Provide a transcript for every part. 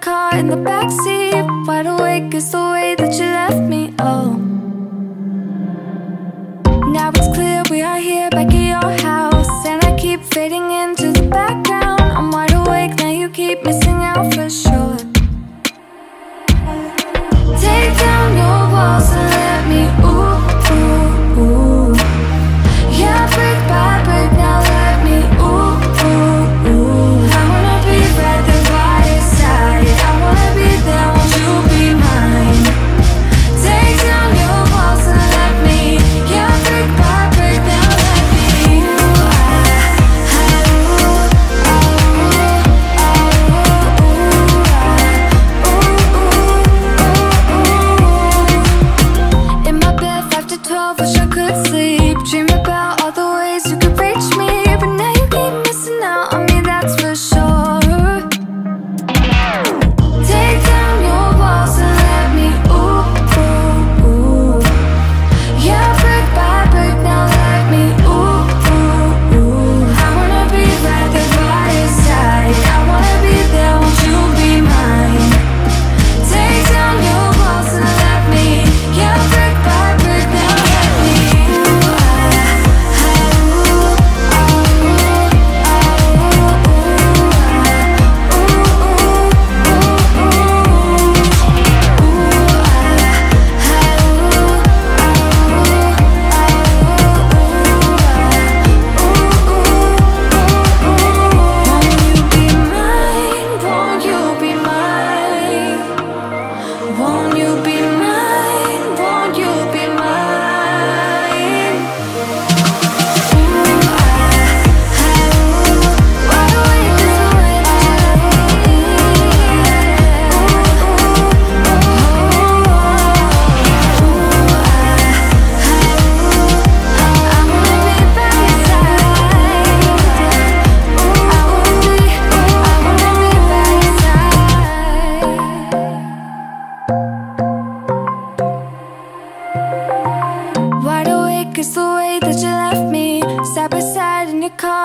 car in the back.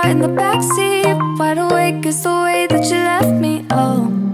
in the backseat. Wide awake is the way that you left me, oh.